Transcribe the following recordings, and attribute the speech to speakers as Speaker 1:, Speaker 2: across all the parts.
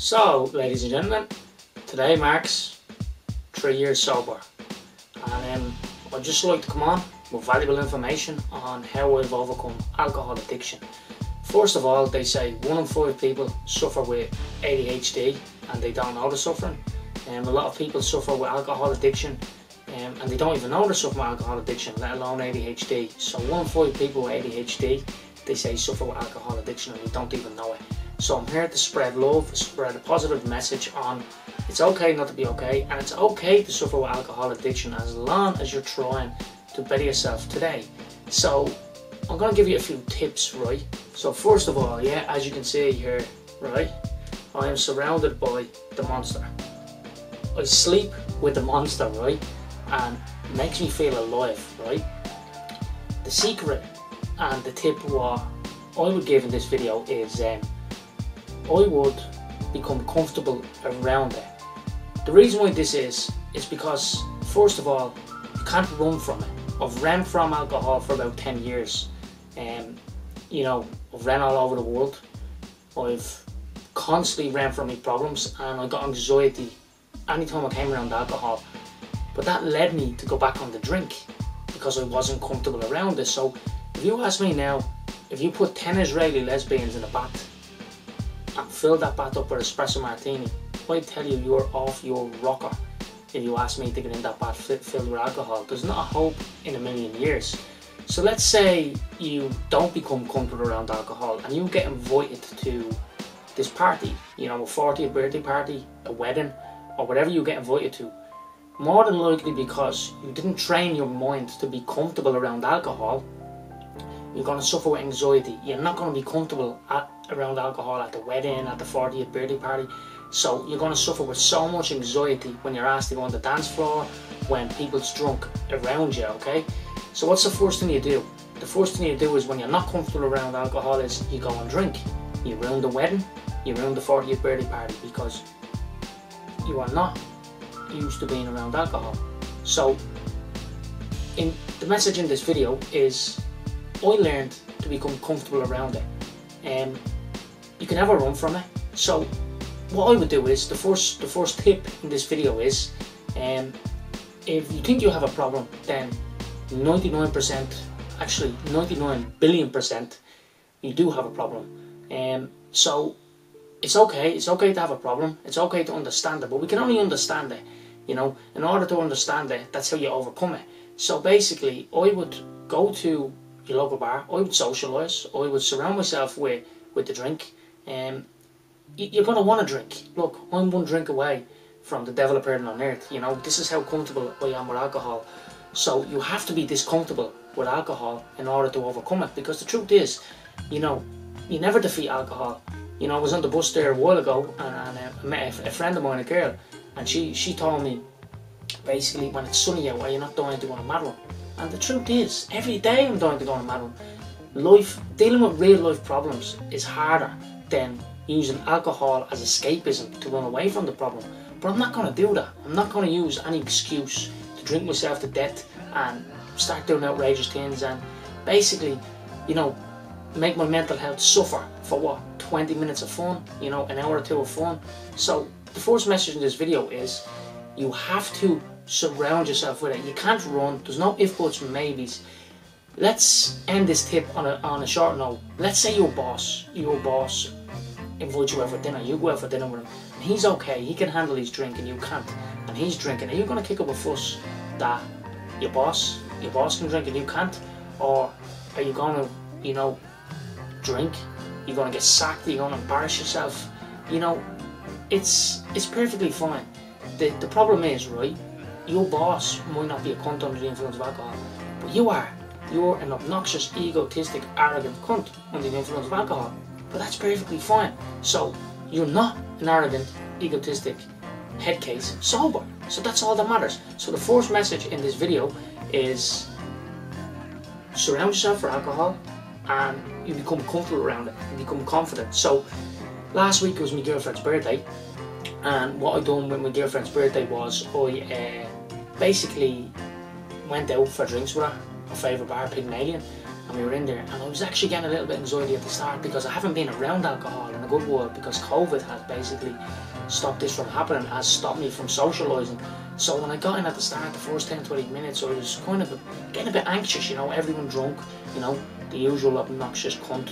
Speaker 1: So, ladies and gentlemen, today marks three years sober, and um, I'd just like to come on with valuable information on how I've overcome alcohol addiction. First of all, they say one in five people suffer with ADHD and they don't know they're suffering. Um, a lot of people suffer with alcohol addiction um, and they don't even know they're suffering with alcohol addiction, let alone ADHD. So one in five people with ADHD, they say suffer with alcohol addiction and they don't even know it. So I'm here to spread love, spread a positive message on it's okay not to be okay, and it's okay to suffer with alcohol addiction as long as you're trying to better yourself today. So I'm going to give you a few tips, right? So first of all, yeah, as you can see here, right, I am surrounded by the monster. I sleep with the monster, right, and makes me feel alive, right? The secret and the tip what I would give in this video is um, I would become comfortable around it. The reason why this is, is because first of all, you can't run from it. I've ran from alcohol for about 10 years. Um, you know, I've ran all over the world. I've constantly ran from my problems and I got anxiety anytime I came around alcohol. But that led me to go back on the drink because I wasn't comfortable around it. So if you ask me now, if you put 10 Israeli lesbians in a bath and fill that bath up with espresso martini, I tell you you're off your rocker if you ask me to get in that bath filled with alcohol. There's not a hope in a million years. So let's say you don't become comfortable around alcohol and you get invited to this party, you know, a 40th birthday party, a wedding, or whatever you get invited to. More than likely because you didn't train your mind to be comfortable around alcohol, you're going to suffer with anxiety. You're not going to be comfortable at, around alcohol at the wedding, at the 40th birthday party. So you're going to suffer with so much anxiety when you're asked to go on the dance floor, when people's drunk around you, okay? So what's the first thing you do? The first thing you do is when you're not comfortable around alcohol is you go and drink. You ruin the wedding, you ruin the 40th birthday party because you are not used to being around alcohol. So in the message in this video is I learned to become comfortable around it. And um, you can never run from it. So what I would do is the first the first tip in this video is um, if you think you have a problem then 99% actually 99 billion percent you do have a problem um, so it's okay it's okay to have a problem it's okay to understand it but we can only understand it you know in order to understand it that's how you overcome it so basically I would go to your local bar I would socialise I would surround myself with with the drink um, you're going to want to drink. Look, I'm one drink away from the devil appearing on earth. You know, this is how comfortable I am with alcohol. So you have to be this comfortable with alcohol in order to overcome it. Because the truth is, you know, you never defeat alcohol. You know, I was on the bus there a while ago and, and uh, I met a, a, friend of mine, a girl, and she, she told me, basically, when it's sunny out, why you're not dying to go on a mad And the truth is, every day I'm dying to go on a mad Life, dealing with real life problems is harder than using alcohol as escapism to run away from the problem. But I'm not going to do that. I'm not going to use any excuse to drink myself to death and start doing outrageous things and basically, you know, make my mental health suffer for what? 20 minutes of fun, you know, an hour or two of fun. So the first message in this video is you have to surround yourself with it. You can't run. There's no if, buts, maybes. Let's end this tip on a, on a short note. Let's say your boss, your boss invite you out for dinner, you go out for dinner with him, and he's okay, he can handle his drink and you can't, and he's drinking, are you going to kick up a fuss that your boss, your boss can drink and you can't? Or are you going to, you know, drink? You're going to get sacked, you're going to embarrass yourself? You know, it's it's perfectly fine. The, the problem is, right, your boss might not be a cunt under the influence of alcohol, but you are. You're an obnoxious, egotistic, arrogant cunt under the influence of alcohol. But that's perfectly fine. So you're not an arrogant, egotistic headcase sober. So that's all that matters. So the first message in this video is surround yourself for alcohol and you become comfortable around it. You become confident. So last week was my girlfriend's birthday and what I done with my girlfriend's birthday was I uh, basically went out for drinks with her, favourite bar, Pygmalion, and we were in there, and I was actually getting a little bit anxiety at the start because I haven't been around alcohol in a good while because COVID has basically stopped this from happening, has stopped me from socialising. So when I got in at the start, the first 10 20 minutes, I was kind of getting a bit anxious, you know, everyone drunk, you know, the usual obnoxious cunt,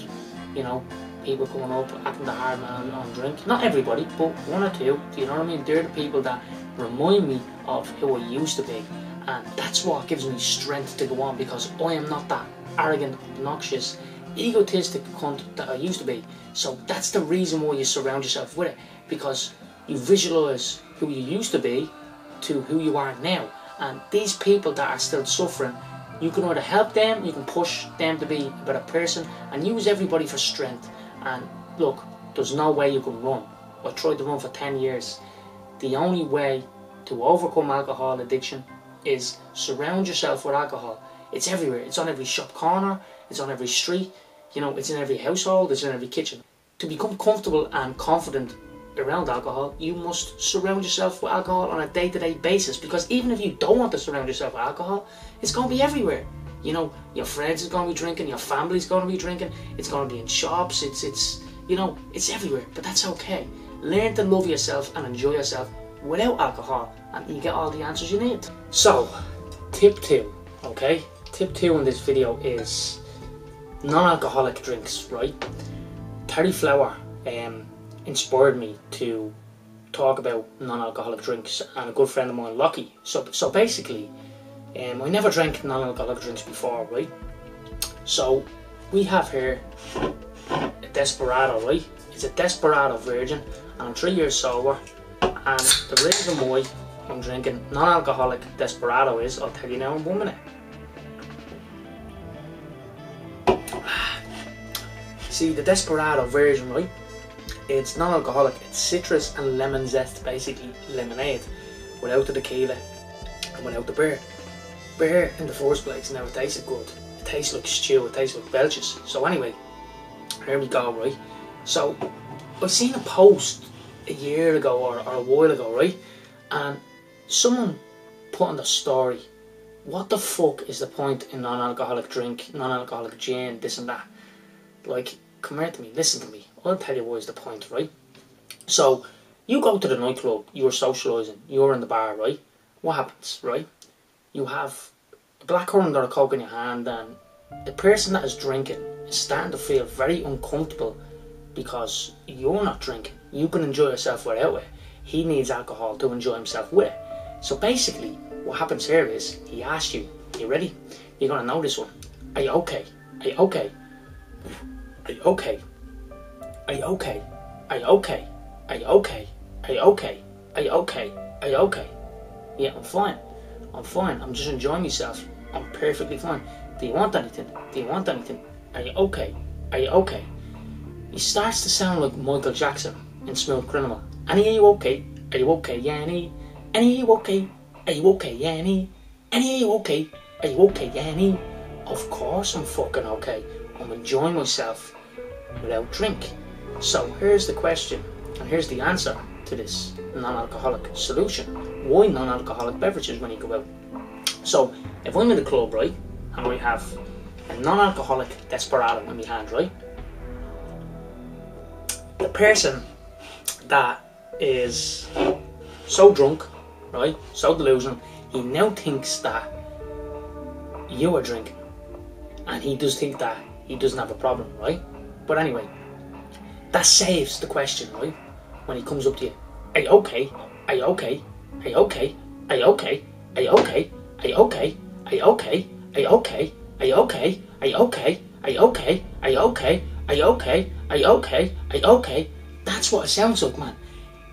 Speaker 1: you know, people coming up acting the hard man on drink. Not everybody, but one or two, do you know what I mean? They're the people that remind me of who I used to be. And that's what gives me strength to go on because I am not that arrogant, obnoxious, egotistic cunt that I used to be. So that's the reason why you surround yourself with it because you visualize who you used to be to who you are now. And these people that are still suffering, you can either help them, you can push them to be a better person, and use everybody for strength. And look, there's no way you can run. I tried to run for 10 years. The only way to overcome alcohol addiction is surround yourself with alcohol. It's everywhere. It's on every shop corner. It's on every street. You know, it's in every household. It's in every kitchen. To become comfortable and confident around alcohol, you must surround yourself with alcohol on a day-to-day basis. Because even if you don't want to surround yourself with alcohol, it's going to be everywhere. You know, your friends is going to be drinking. Your family's going to be drinking. It's going to be in shops. It's it's you know, it's everywhere. But that's okay. Learn to love yourself and enjoy yourself without alcohol and you get all the answers you need. So, tip two, okay? Tip two in this video is non-alcoholic drinks, right? Terry Flower um, inspired me to talk about non-alcoholic drinks and a good friend of mine, Lockie. So, so basically, um, I never drank non-alcoholic drinks before, right? So, we have here a Desperado, right? It's a Desperado Virgin, and I'm three years sober. And the reason why I'm drinking non-alcoholic Desperado is, I'll tell you now in one minute. See, the Desperado version, right? It's non-alcoholic. It's citrus and lemon zest, basically lemonade, without the tequila and without the beer. Beer in the first place never tasted good. It tastes like stew. It tastes like belches. So anyway, here we go, right? So I've seen a post a year ago or, or a while ago, right? And someone put on the story, what the fuck is the point in non-alcoholic drink, non-alcoholic gin, this and that? Like, come here to me, listen to me. I'll tell you what is the point, right? So, you go to the nightclub, you're socialising, you're in the bar, right? What happens, right? You have a blackcurrant or a coke in your hand and the person that is drinking is starting to feel very uncomfortable because you're not drinking. You can enjoy yourself without it. He needs alcohol to enjoy himself with. So basically, what happens here is he asks you, Are "You ready? You're gonna know this one. Are you okay? Are you okay? Are you okay? Are you okay? Are you okay? Are you okay? Are you okay? Are you okay? Are you okay? Yeah, I'm fine. I'm fine. I'm just enjoying myself. I'm perfectly fine. Do you want anything? Do you want anything? Are you okay? Are you okay? He starts to sound like Michael Jackson in Smooth Criminal. Annie, are you okay? Are you okay, Yanny? Annie, are you okay? Are you okay, Yanny? Annie, are you okay? Are you okay, Yanny? Of course I'm fucking okay. I'm enjoying myself without drink. So here's the question, and here's the answer to this non-alcoholic solution. Why non-alcoholic beverages when you go out? So if I'm in the club, right, and we have a non-alcoholic desperado in my hand, right? The person that is so drunk, right, so delusional, he now thinks that you are drinking. And he does think that he doesn't have a problem, right? But anyway, that saves the question, right? When he comes up to you, are you okay? Are you okay? You okay? You okay? You okay? You okay? You okay? You okay? You okay? You okay? You okay? You okay? You okay? You okay? You okay? That's what it sounds like, man.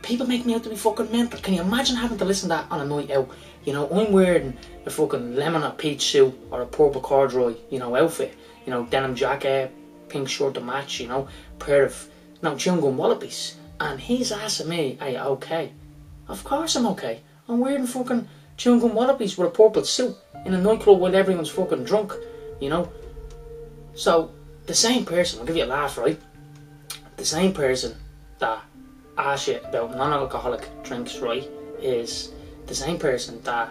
Speaker 1: People make me out to be fucking mental. Can you imagine having to listen to that on a night out? You know, I'm wearing a fucking lemon or peach suit or a purple corduroy, you know, outfit. You know, denim jacket, pink shirt to match, you know, pair of, you know, chewing gum Wallabees. And he's asking me, you okay? Of course I'm okay. I'm wearing fucking chewing gum Wallabees with a purple suit in a nightclub while everyone's fucking drunk, you know. So, the same person, I'll give you a laugh, right? The same person that asks you about non-alcoholic drinks, right, is the same person that,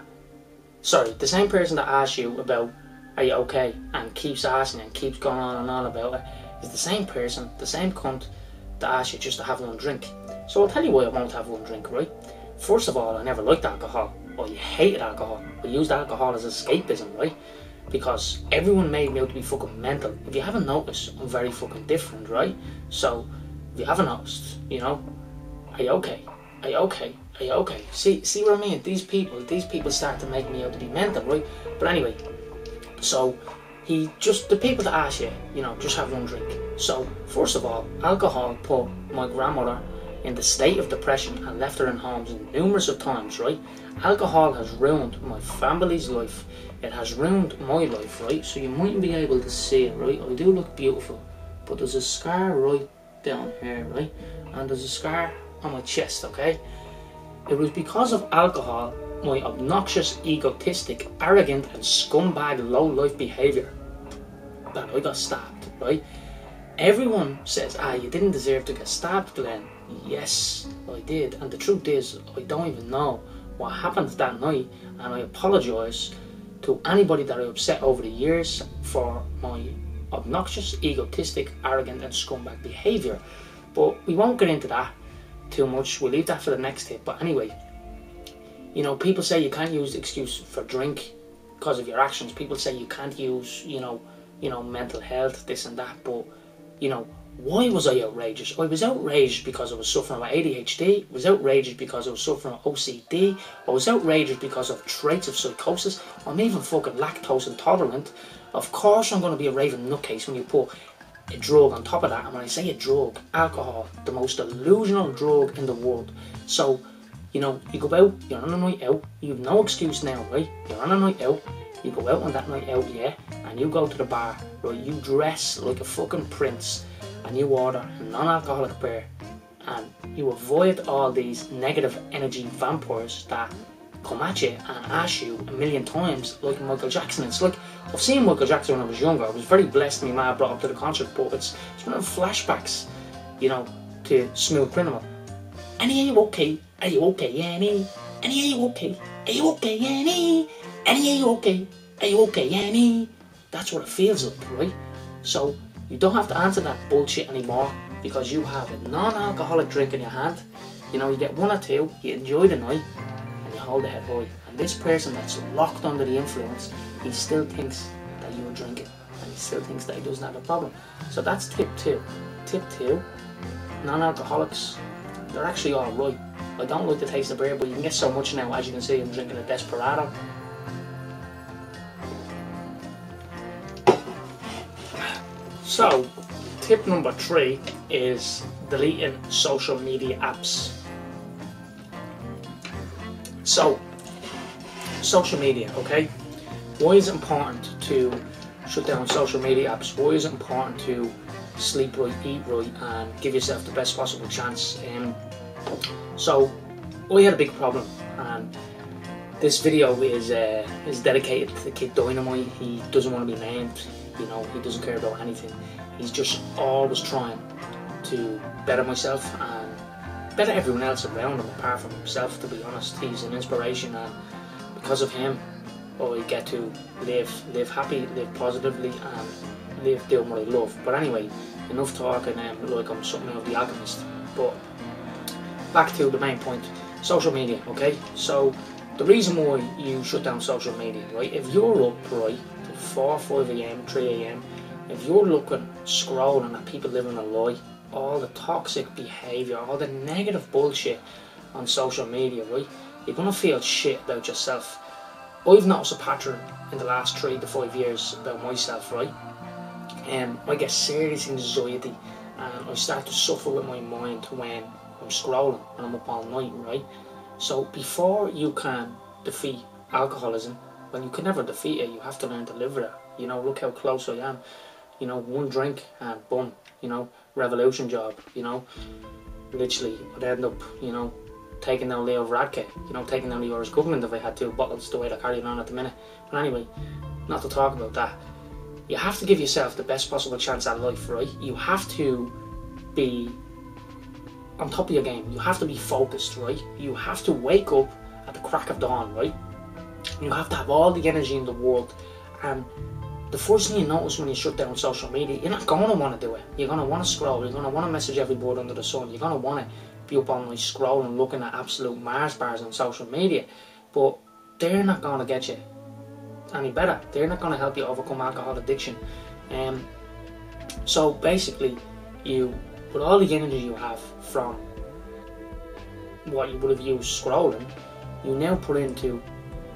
Speaker 1: sorry, the same person that asks you about are you okay? And keeps asking and keeps going on and on about it is the same person, the same cunt that asks you just to have one drink. So I'll tell you why I won't have one drink, right? First of all, I never liked alcohol, or you hated alcohol. I used alcohol as escapism, right? Because everyone made me out to be fucking mental. If you haven't noticed, I'm very fucking different, right? So, if you haven't noticed, you know, are you okay? Are you okay? Are you okay? See, see what I mean? These people, these people start to make me out to be mental, right? But anyway, so he just the people that ask you, you know, just have one drink. So first of all, alcohol put my grandmother in the state of depression and left her in homes numerous of times, right? Alcohol has ruined my family's life. It has ruined my life, right? So you mightn't be able to see it, right? I do look beautiful, but there's a scar right down here, right? And there's a scar on my chest, okay? It was because of alcohol my obnoxious, egotistic, arrogant, and scumbag low life behaviour that I got stabbed, right? Everyone says, ah, you didn't deserve to get stabbed, Glenn. Yes, I did. And the truth is, I don't even know what happened that night, and I apologise to anybody that I upset over the years for my obnoxious, egotistic, arrogant, and scumbag behaviour. But we won't get into that too much. We'll leave that for the next tip. But anyway, you know, people say you can't use excuse for drink because of your actions. People say you can't use, you know, you know, mental health, this and that. But, you know, why was I outrageous? I was outraged because I was suffering with ADHD. I was outraged because I was suffering with OCD. I was outraged because of traits of psychosis. I'm even fucking lactose intolerant. Of course, I'm going to be a raving nutcase when you put a drug on top of that. And when I say a drug, alcohol, the most delusional drug in the world. So, you know, you go out, you're on a night out, you have no excuse now, right? You're on a night out, you go out on that night out, yeah, and you go to the bar, right? You dress like a fucking prince, and you order a non-alcoholic beer, and you avoid all these negative energy vampires that come at you and ask you a million times, like Michael Jackson. It's like I've seen Michael Jackson when I was younger. I was very blessed. My mom brought up to the concert, but it's it's one of flashbacks, you know, to Smooth Criminal. And are you okay? Are you okay, Annie? Annie, are you okay? Are you okay, Annie? Annie, are you okay? Are you okay, Annie? That's what it feels like, right? So you don't have to answer that bullshit anymore because you have a non-alcoholic drink in your hand. You know, you get one or two, you enjoy the night, and you hold the head high. And this person that's locked under the influence, he still thinks that you're drinking, and he still thinks that he doesn't have a problem. So that's tip two. Tip two: non-alcoholics, they're actually all right. I don't like the taste of beer, but you can get so much now, as you can see, I'm drinking a Desperado. So, tip number three is deleting social media apps. So, social media, okay? Why is it important to shut down social media apps? Why is it important to sleep right, eat right, and give yourself the best possible chance? Um, so, we had a big problem, and this video is uh, is dedicated to the kid Dynamite. He doesn't want to be named. You know, he doesn't care about anything. He's just always trying to better myself and better everyone else around him, apart from himself. To be honest, he's an inspiration, and because of him, I get to live, live happy, live positively, and live doing what I love. But anyway, enough talking. Um, like I'm something of the alchemist. But back to the main point social media okay so the reason why you shut down social media right if you're up right 4 5 a.m 3 a.m if you're looking scrolling at people living a lie all the toxic behavior all the negative bullshit on social media right you're gonna feel shit about yourself i've noticed a pattern in the last three to five years about myself right and um, i get serious anxiety and i start to suffer with my mind when I'm scrolling and I'm up all night, right? So before you can defeat alcoholism, when you can never defeat it, you have to learn to live with it. You know, look how close I am. You know, one drink and boom, you know, revolution job, you know. Literally, I'd end up, you know, taking down Leo Varadkar, you know, taking down the Irish government if I had two bottles the way they're carrying on at the minute. But anyway, not to talk about that. You have to give yourself the best possible chance at life, right? You have to be on top of your game. You have to be focused, right? You have to wake up at the crack of dawn, right? You have to have all the energy in the world. And the first thing you notice when you shut down social media, you're not going to want to do it. You're going to want to scroll. You're going to want to message every board under the sun. You're going to want to be up on like scrolling, looking at absolute Mars bars on social media. But they're not going to get you any better. They're not going to help you overcome alcohol addiction. Um, so basically, you put all the energy you have from what you would have used scrolling, you now put into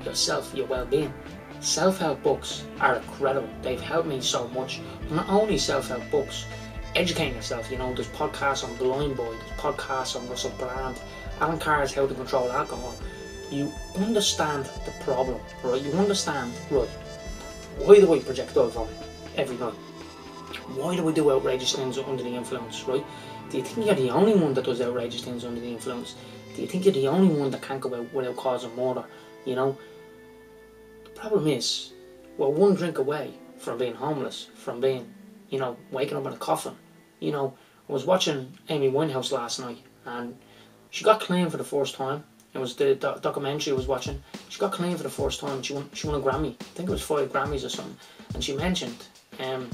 Speaker 1: yourself, your well-being. Self-help books are incredible. They've helped me so much. Not only self-help books, educating yourself. You know, there's podcasts on Blindboy, there's podcasts on Russell Brand, Allen Carr's How to Control Alcohol. You understand the problem, right? You understand, right? Why do I projectile vomit every night? Why do we do outrageous things under the influence, right? Do you think you're the only one that does outrageous things under the influence? Do you think you're the only one that can't go out without causing murder? You know? The problem is, we're one drink away from being homeless, from being, you know, waking up in a coffin. You know, I was watching Amy Winehouse last night and she got clean for the first time. It was the doc- documentary I was watching. She got clean for the first time. She won, she won a Grammy. I think it was five Grammys or something. And she mentioned, um,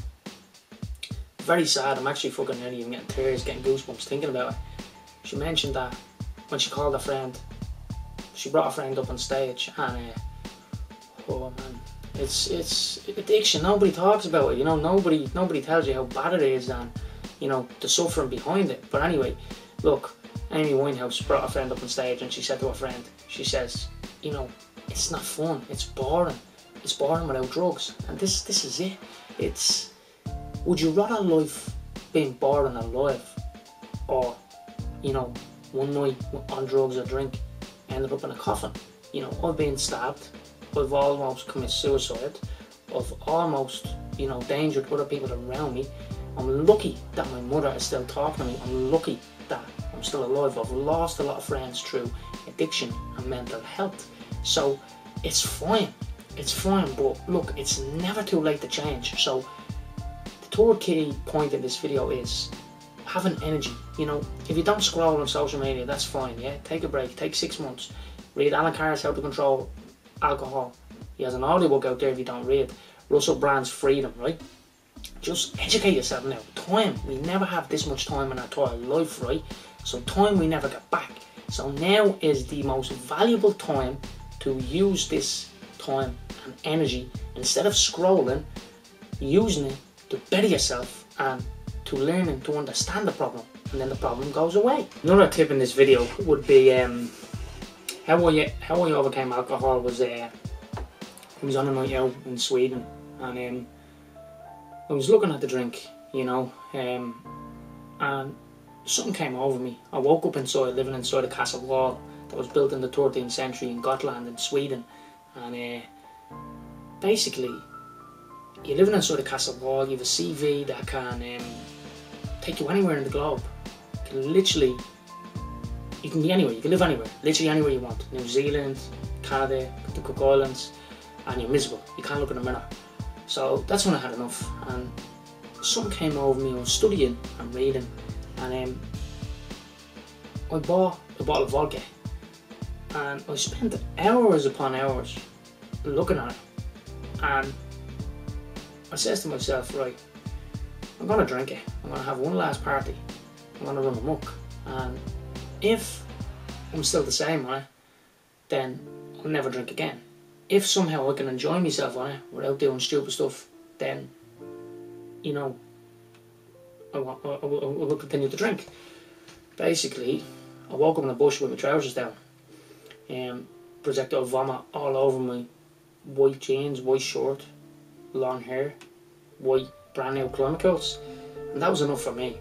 Speaker 1: very sad. I'm actually fucking nearly even getting tears, getting goosebumps thinking about it. She mentioned that when she called a friend, she brought a friend up on stage, and uh, oh man, it's it's addiction. Nobody talks about it. You know, nobody nobody tells you how bad it is, and you know the suffering behind it. But anyway, look, Amy Winehouse brought a friend up on stage, and she said to her friend, she says, you know, it's not fun. It's boring. It's boring without drugs, and this this is it. It's would you rather life being boring and alive, or you know, one night on drugs or drink, ended up in a coffin? You know, I've been stabbed. I've almost committing suicide. I've almost, you know, endangered other people around me. I'm lucky that my mother is still talking to me. I'm lucky that I'm still alive. I've lost a lot of friends through addiction and mental health. So it's fine. It's fine, but look, it's never too late to change. So the third key point in this video is having energy. You know, if you don't scroll on social media, that's fine, yeah? Take a break, take six months. Read Allen Carr's How to Control Alcohol. He has an audiobook out there if you don't read. Russell Brand's Freedom, right? Just educate yourself now. Time, we never have this much time in our entire life, right? So time we never get back. So now is the most valuable time to use this time and energy instead of scrolling, using it to better yourself and to learn and to understand the problem, and then the problem goes away. Another tip in this video would be um, how I how I overcame alcohol was uh, I was on a night out in Sweden, and um, I was looking at the drink, you know, um, and something came over me. I woke up inside, living inside a castle wall that was built in the 13th century in Gotland in Sweden, and uh, basically, you're living inside a castle wall. You have a CV that can um, take you anywhere in the globe. You can literally, you can be anywhere. You can live anywhere, literally anywhere you want. New Zealand, Canada, the Cook Islands, and you're miserable. You can't look in the mirror. So that's when I had enough, and something came over me. I was studying and reading, and um, I bought a bottle of vodka, and I spent hours upon hours looking at it, and I says to myself, right, I'm gonna drink it. I'm gonna have one last party. I'm gonna run amok, and if I'm still the same it, then I'll never drink again. If somehow I can enjoy myself on it without doing stupid stuff, then you know I, wa- I, will I will continue to drink. Basically, I woke up in a bush with my trousers down, um, projectile vomit all over my white jeans, white shirt, long hair, white brand new coats, and that was enough for me.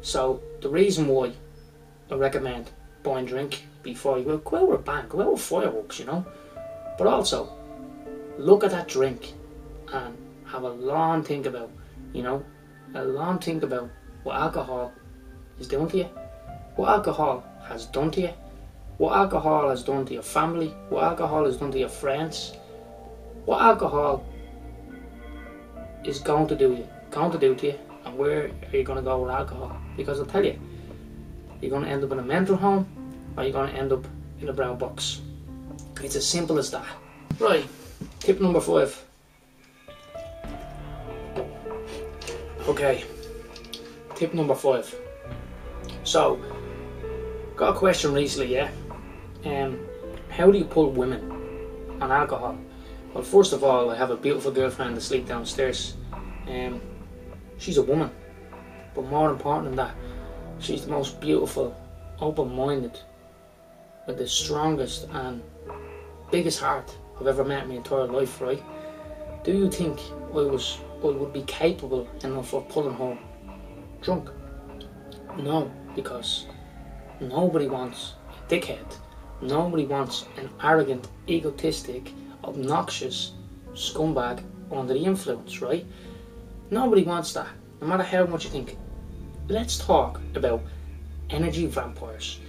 Speaker 1: So the reason why I recommend buying drink before you go, go out with a bang, go out with fireworks, you know. But also look at that drink and have a long think about, you know, a long think about what alcohol is doing to you, what alcohol has done to you, what alcohol has done to your family, what alcohol has done to your friends, what alcohol is going to do you, going to do to you, and where are you going to go with alcohol? Because I'll tell you, you're going to end up in a mental home, or you're going to end up in a brown box. It's as simple as that. Right, tip number five. Okay, tip number five. So, got a question recently, yeah? Um, how do you pull women on alcohol? Well, first of all, I have a beautiful girlfriend asleep downstairs. Um, she's a woman, but more important than that, she's the most beautiful, open-minded, with the strongest and biggest heart I've ever met in my entire life, right? Do you think I was I would be capable enough of pulling her drunk? No, because nobody wants a dickhead. Nobody wants an arrogant, egotistic, obnoxious scumbag under the influence, right? Nobody wants that, no matter how much you think. Let's talk about energy vampires.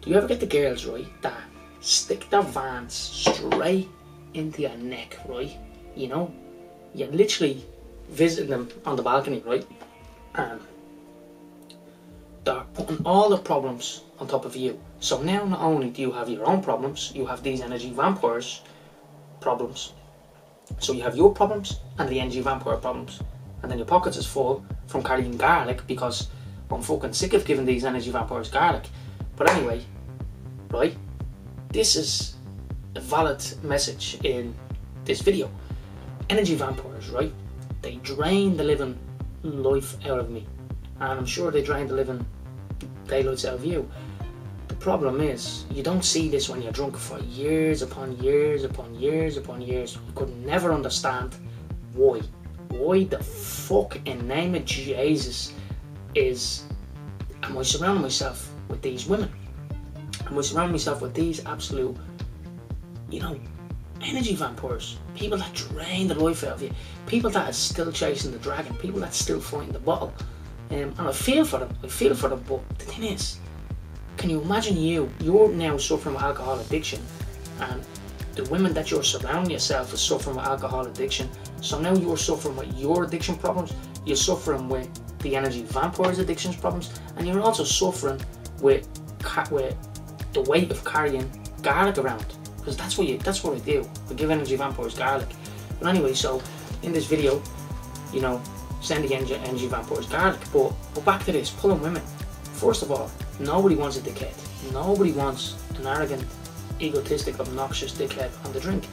Speaker 1: Do you ever get the girls, right, that stick their vans straight into your neck, right? You know, you're literally visiting them on the balcony, right? And they're putting all the problems on top of you. So now not only do you have your own problems, you have these energy vampires problems. So you have your problems and the energy vampire problems. And then your pockets is full from carrying garlic because I'm fucking sick of giving these energy vampires garlic. But anyway, right? This is a valid message in this video. Energy vampires, right? They drain the living life out of me. And I'm sure they drain the living daylights out of you. Problem is, you don't see this when you're drunk for years upon years upon years upon years. You could never understand why. Why the fuck in name of Jesus is am I surrounding myself with these women? Am I surrounding myself with these absolute, you know, energy vampires? People that drain the life out of you. People that are still chasing the dragon. People that still fighting the bottle. Um, and I feel for them. I feel for them. But the thing is, can you imagine you? You're now suffering with alcohol addiction, and the women that you're surrounding yourself is suffering with alcohol addiction. So now you're suffering with your addiction problems. You're suffering with the energy vampires addictions problems, and you're also suffering with with the weight of carrying garlic around because that's what you that's what I do. I give energy vampires garlic. But anyway, so in this video, you know, sending energy, energy vampires garlic. But but back to this, pulling women. First of all, nobody wants a dickhead. Nobody wants an arrogant, egotistic, obnoxious dickhead on the drink.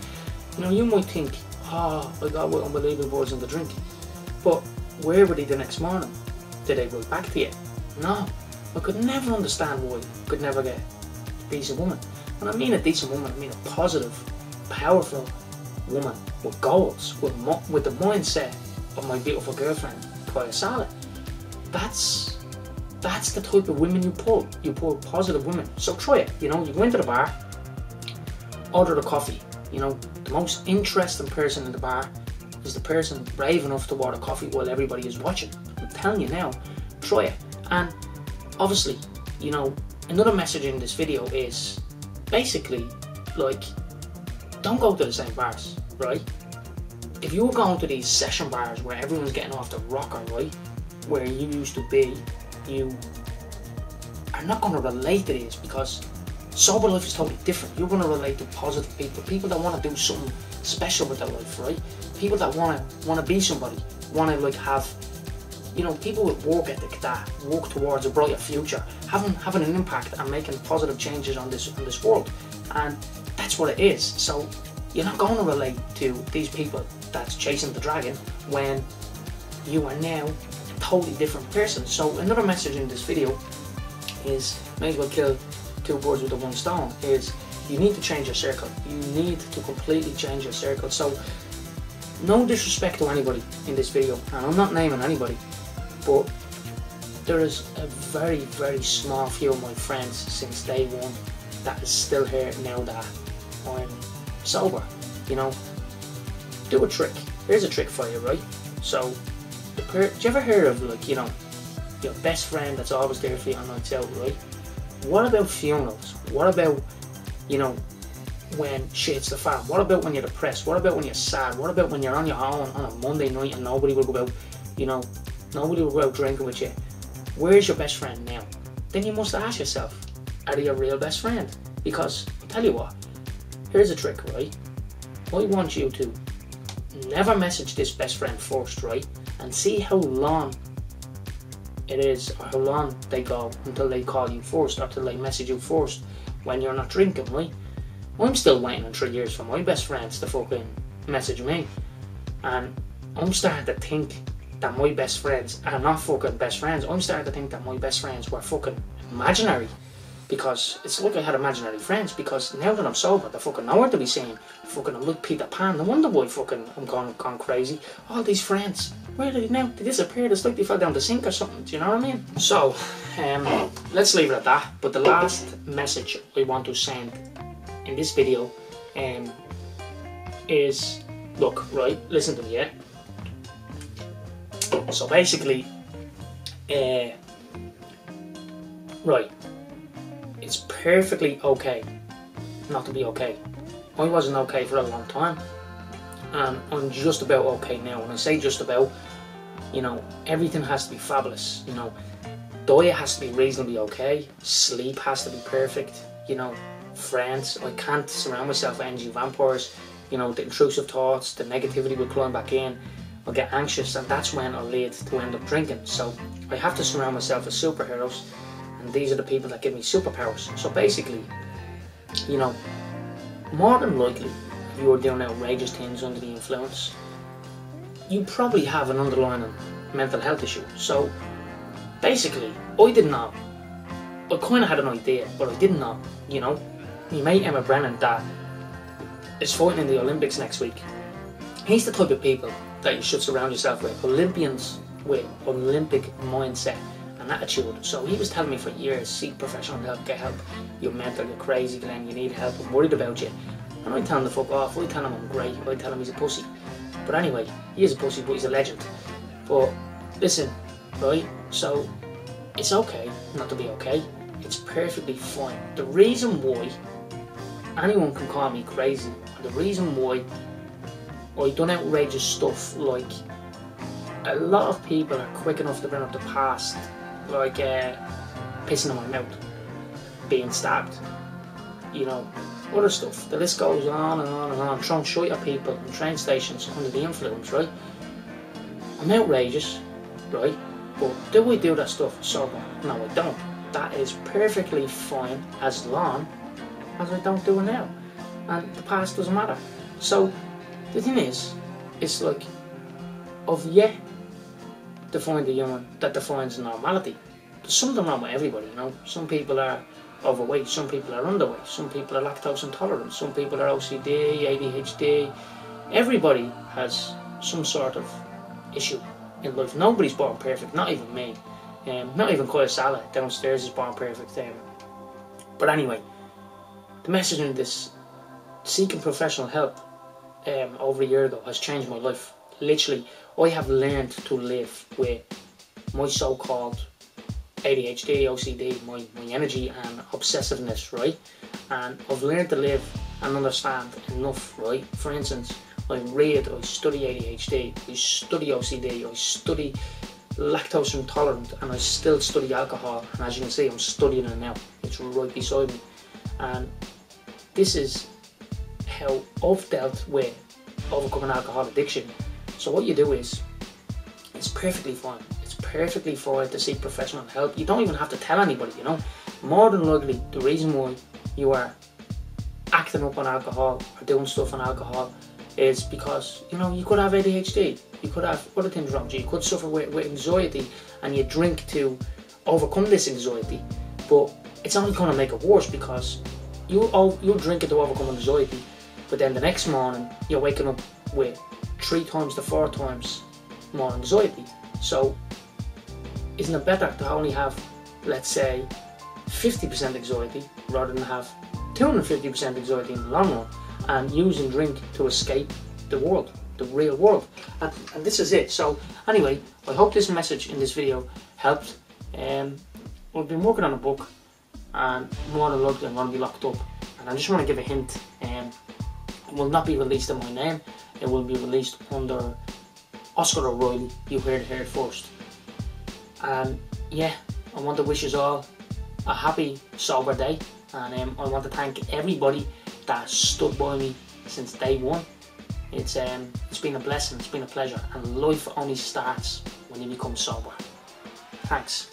Speaker 1: You know, you might think, oh, I got with unbelievable boys on the drink. But where were they the next morning? Did they write back to you? No. I could never understand why I could never get a decent woman. And I mean a decent woman, I mean a positive, powerful woman with goals, with, with the mindset of my beautiful girlfriend, Toya Sala. That's that's the type of women you pull. You pull positive women. So try it. You know, you go into the bar, order the coffee. You know, the most interesting person in the bar is the person brave enough to order coffee while everybody is watching. I'm telling you now, try it. And obviously, you know, another message in this video is basically like don't go to the same bars, right? If you're going to these session bars where everyone's getting off the rocker, right? Where you used to be, you are not going to relate to this because sober life is totally different. You're going to relate to positive people, people that want to do something special with their life, right? People that want to want to be somebody, want to like have you know, people with work ethic that work towards a brighter future, having having an impact and making positive changes on this on this world, and that's what it is. So you're not going to relate to these people that's chasing the dragon when you are now totally different person. So another message in this video is may as well kill two birds with one stone. Is you need to change your circle. You need to completely change your circle. So no disrespect to anybody in this video, and I'm not naming anybody, but there is a very, very small few of my friends since day one that is still here now that I'm sober. You know, do a trick. Here's a trick for you, right? So, do you ever hear of like you know your best friend that's always there for you on nights out, right? What about funerals? What about you know when shit's the fan? What about when you're depressed? What about when you're sad? What about when you're on your own on a Monday night and nobody will go out, you know, Nobody will go out drinking with you. Where's your best friend now? Then you must ask yourself, are they your real best friend? Because, I'll tell you what, here's a trick, right? I want you to never message this best friend first, right? And see how long it is or how long they go until they call you first or until they message you first when you're not drinking, right? I'm still waiting on three years for my best friends to fucking message me. And I'm starting to think that my best friends are not fucking best friends. I'm starting to think that my best friends were fucking imaginary. Because it's like I had imaginary friends because now that I'm sober, they fucking what to be saying. Fucking I'm like Peter Pan. No wonder why fucking I'm gone, gone crazy. All these friends, where did they now? They disappeared. It's like they fell down the sink or something. Do you know what I mean? So, um, let's leave it at that. But the last message I want to send in this video um, is look, right, listen to me, yeah? So basically, uh, right, it's perfectly okay not to be okay. I wasn't okay for a long time, and I'm just about okay now. When I say just about, you know, everything has to be fabulous. You know, diet has to be reasonably okay, sleep has to be perfect. You know, friends, I can't surround myself with energy vampires. You know, the intrusive thoughts, the negativity will climb back in. I'll get anxious, and that's when I'll lead to end up drinking. So I have to surround myself with superheroes and these are the people that give me superpowers. So basically, you know, more than likely, you're doing outrageous things under the influence, you probably have an underlying mental health issue. So basically, I didn't know. I kind of had an idea, but I didn't know. You know, my mate Emmet Brennan that is fighting in the Olympics next week. He's the type of people that you should surround yourself with. Olympians with Olympic mindset and attitude. So he was telling me for years, seek professional help, get help. You're mental, you're crazy, Glenn, you need help, I'm worried about you. And I tell him to fuck off, I tell him I'm great, I tell him he's a pussy. But anyway, he is a pussy, but he's a legend. But listen, right, so it's okay not to be okay. It's perfectly fine. The reason why anyone can call me crazy, the reason why I've done outrageous stuff like a lot of people are quick enough to bring up the past like uh, pissing in my mouth, being stabbed, you know, other stuff. The list goes on and on and on. Throwing shit at people in train stations under the influence, right? I'm outrageous, right? But do we do that stuff sober? No, I don't. That is perfectly fine as long as I don't do it now. And the past doesn't matter. So the thing is, it's like of yet define the human that defines normality. There's something wrong with everybody, you know. Some people are overweight, some people are underweight, some people are lactose intolerant, some people are OCD, ADHD. Everybody has some sort of issue in life. Nobody's born perfect, not even me. Um, not even Kyle Salah downstairs is born perfect. Um, but anyway, the message in this seeking professional help um, over a year ago has changed my life. Literally, I have learned to live with my so-called ADHD, OCD, my, my energy and obsessiveness, right? And I've learned to live and understand enough, right? For instance, I read, I study ADHD, I study OCD, I study lactose intolerant, and I still study alcohol. And as you can see, I'm studying it now. It's right beside me. And this is how I've dealt with overcoming alcohol addiction so what you do is, it's perfectly fine. Perfectly fine to seek professional help. You don't even have to tell anybody, you know. More than likely, the reason why you are acting up on alcohol or doing stuff on alcohol is because, you know, you could have ADHD. You could have other things wrong you. You could suffer with, with anxiety and you drink to overcome this anxiety. But it's only going to make it worse because you you're drinking to overcome anxiety, but then the next morning you're waking up with three times to four times more anxiety. So, isn't it better to only have, let's say, 50% anxiety rather than have 250% anxiety in the long run and use and drink to escape the world, the real world? And, and this is it. So, anyway, I hope this message in this video helped. Um, we've been working on a book and more than likely I'm going to be locked up. And I just want to give a hint. Um, it will not be released in my name it will be released under Oscar O'Reilly. You heard it here first. And yeah, I want to wish us all a happy sober day, and um, I want to thank everybody that stood by me since day one. It's um, it's been a blessing, it's been a pleasure, and life only starts when you become sober. Thanks.